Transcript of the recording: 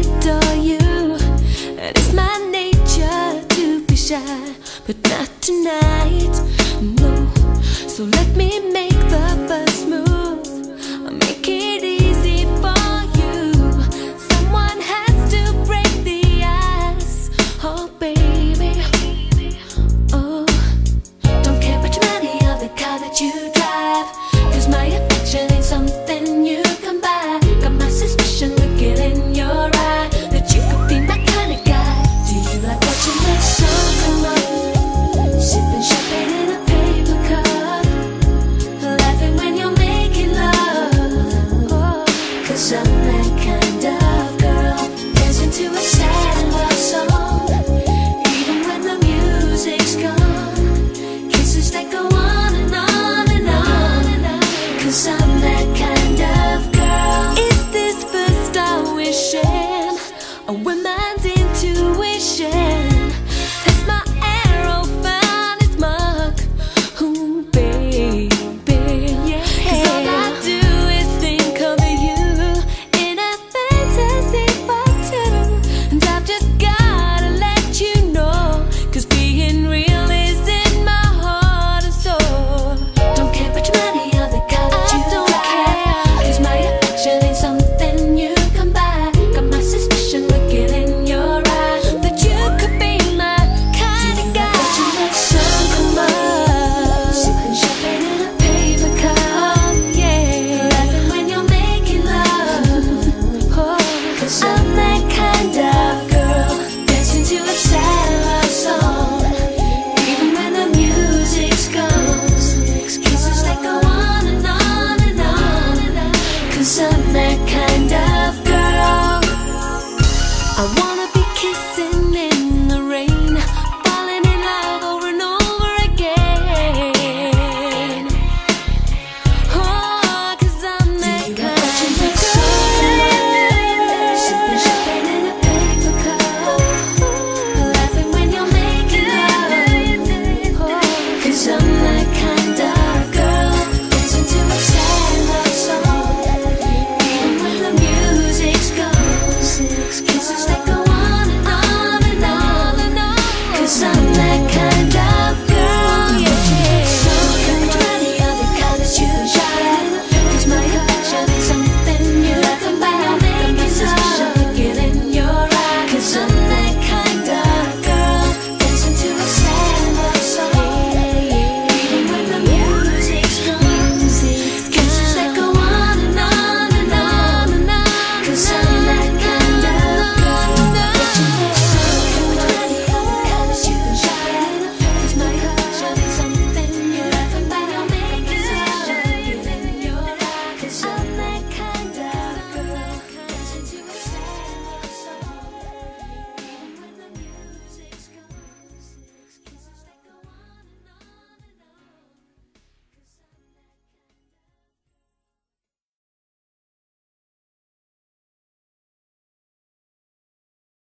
adore you. And it's my nature to be shy But not tonight. Cause I'm that kind of